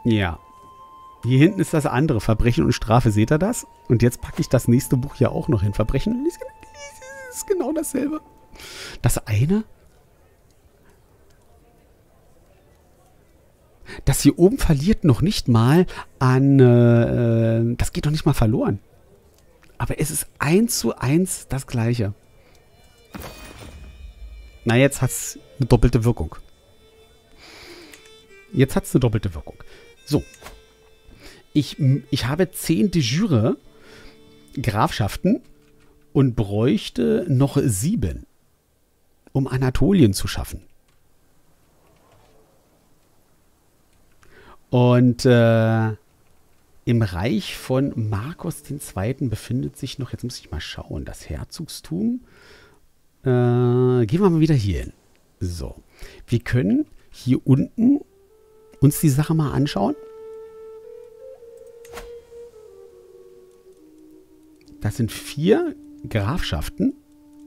Ja. Hier hinten ist das andere, Verbrechen und Strafe. Seht ihr das? Und jetzt packe ich das nächste Buch hier auch noch hin. Verbrechen und ist genau dasselbe. Das eine das hier oben verliert noch nicht mal an, äh, äh, das geht noch nicht mal verloren. Aber es ist eins zu eins das gleiche. Na, jetzt hat es eine doppelte Wirkung. Jetzt hat es eine doppelte Wirkung. So. Ich, ich habe zehn de jure Grafschaften und bräuchte noch sieben, um Anatolien zu schaffen. Und äh, im Reich von Markus II. befindet sich noch, jetzt muss ich mal schauen, das Herzogstum. Äh, gehen wir mal wieder hier hin. So, wir können hier unten uns die Sache mal anschauen. Das sind vier Grafschaften,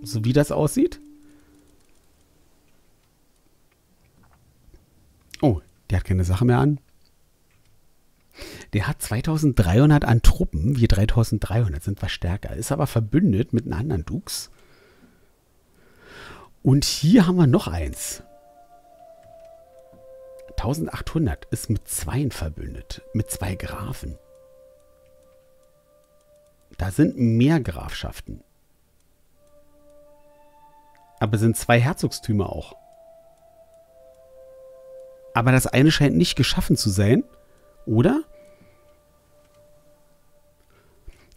so wie das aussieht. Oh, der hat keine Sache mehr an. Der hat 2300 an Truppen. Wir 3300 sind was stärker. Ist aber verbündet mit einem anderen Dux. Und hier haben wir noch eins. 1800 ist mit zweien verbündet. Mit zwei Grafen. Da sind mehr Grafschaften. Aber sind zwei Herzogstümer auch. Aber das eine scheint nicht geschaffen zu sein. Oder?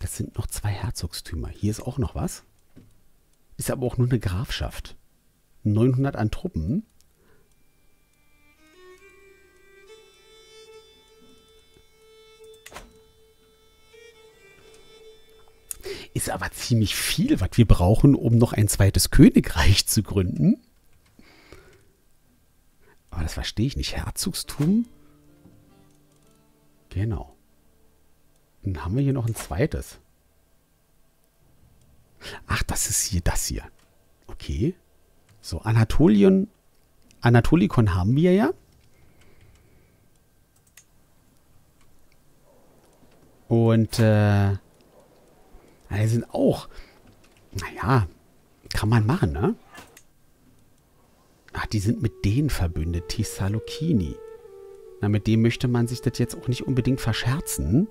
Das sind noch zwei Herzogstümer. Hier ist auch noch was. Ist aber auch nur eine Grafschaft. 900 an Truppen. Ist aber ziemlich viel, was wir brauchen, um noch ein zweites Königreich zu gründen. Aber das verstehe ich nicht. Herzogstum? Genau. Dann haben wir hier noch ein zweites. Ach, das ist hier das hier. Okay. So, Anatolien. Anatolikon haben wir ja. Und äh, die sind auch, naja, kann man machen, ne? Ach, die sind mit denen verbündet, Tisalokini. Na, mit dem möchte man sich das jetzt auch nicht unbedingt verscherzen.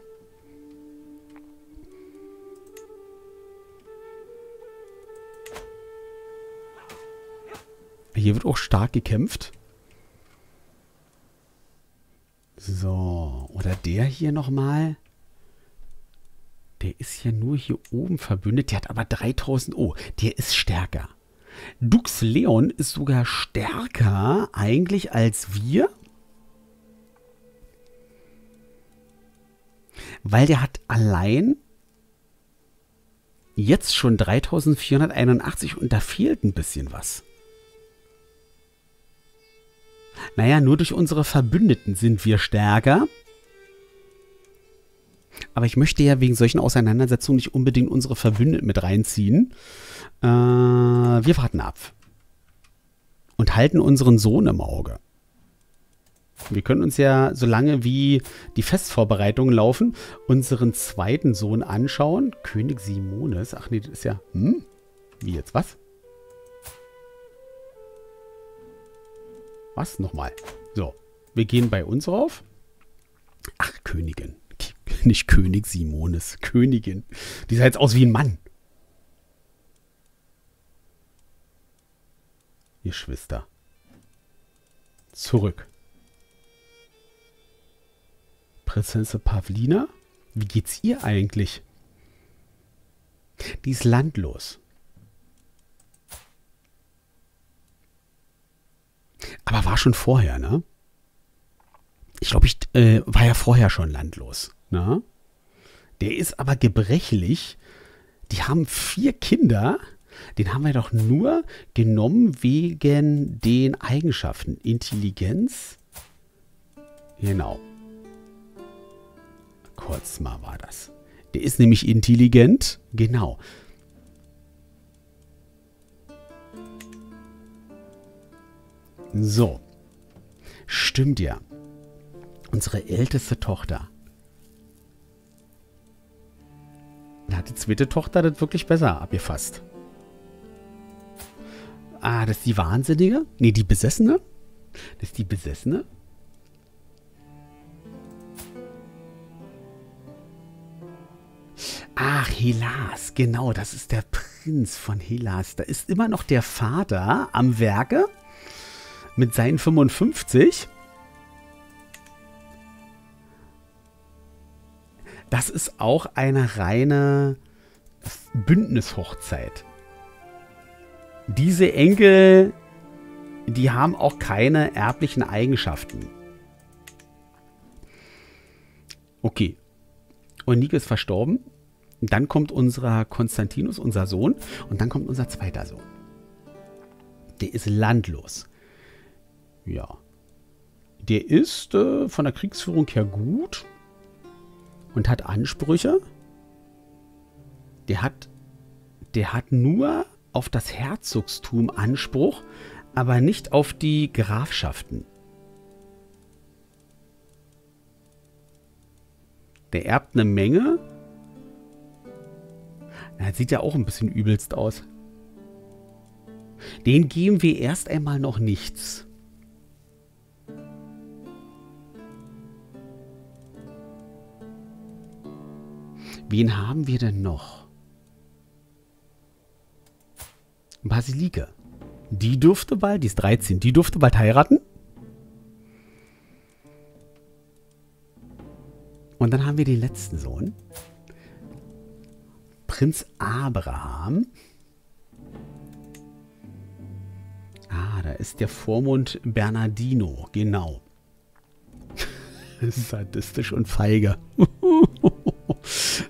Hier wird auch stark gekämpft. So, oder der hier nochmal. Der ist ja nur hier oben verbündet. Der hat aber 3000. Oh, der ist stärker. Dux Leon ist sogar stärker eigentlich als wir. weil der hat allein jetzt schon 3481 und da fehlt ein bisschen was. Naja, nur durch unsere Verbündeten sind wir stärker. Aber ich möchte ja wegen solchen Auseinandersetzungen nicht unbedingt unsere Verbündeten mit reinziehen. Äh, wir warten ab. und halten unseren Sohn im Auge. Wir können uns ja, solange wie die Festvorbereitungen laufen, unseren zweiten Sohn anschauen. König Simones. Ach nee, das ist ja. Hm? Wie jetzt? Was? Was? Nochmal. So. Wir gehen bei uns rauf. Ach, Königin. Nicht König Simones. Königin. Die sah jetzt aus wie ein Mann. Geschwister. Zurück. Prinzessin Pavlina? Wie geht's ihr eigentlich? Die ist landlos. Aber war schon vorher, ne? Ich glaube, ich äh, war ja vorher schon landlos. Ne? Der ist aber gebrechlich. Die haben vier Kinder. Den haben wir doch nur genommen wegen den Eigenschaften. Intelligenz. Genau. Kurz mal war das. Der ist nämlich intelligent. Genau. So. Stimmt ja. Unsere älteste Tochter. Da hat die zweite Tochter das wirklich besser abgefasst. Ah, das ist die Wahnsinnige? Nee, die Besessene? Das ist die Besessene? Ach, Helas, genau, das ist der Prinz von Helas. Da ist immer noch der Vater am Werke mit seinen 55. Das ist auch eine reine Bündnishochzeit. Diese Enkel, die haben auch keine erblichen Eigenschaften. Okay. Und Nike ist verstorben. Dann kommt unser Konstantinus, unser Sohn. Und dann kommt unser zweiter Sohn. Der ist landlos. Ja. Der ist äh, von der Kriegsführung her gut und hat Ansprüche. Der hat, der hat nur auf das Herzogstum Anspruch, aber nicht auf die Grafschaften. Der erbt eine Menge. Das sieht ja auch ein bisschen übelst aus. Den geben wir erst einmal noch nichts. Wen haben wir denn noch? Basilike. Die durfte bald, die ist 13, die durfte bald heiraten. Und dann haben wir den letzten Sohn. Prinz Abraham. Ah, da ist der Vormund Bernardino, genau. Sadistisch und feige.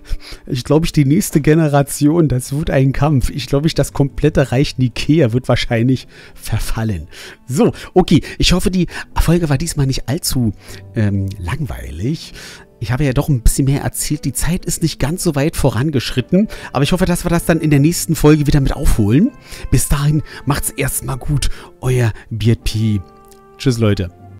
Ich glaube, ich die nächste Generation, das wird ein Kampf. Ich glaube, ich das komplette Reich Nikea wird wahrscheinlich verfallen. So, okay. Ich hoffe, die Folge war diesmal nicht allzu ähm, langweilig. Ich habe ja doch ein bisschen mehr erzählt. Die Zeit ist nicht ganz so weit vorangeschritten. Aber ich hoffe, dass wir das dann in der nächsten Folge wieder mit aufholen. Bis dahin, macht's erstmal gut. Euer Beard. Tschüss, Leute.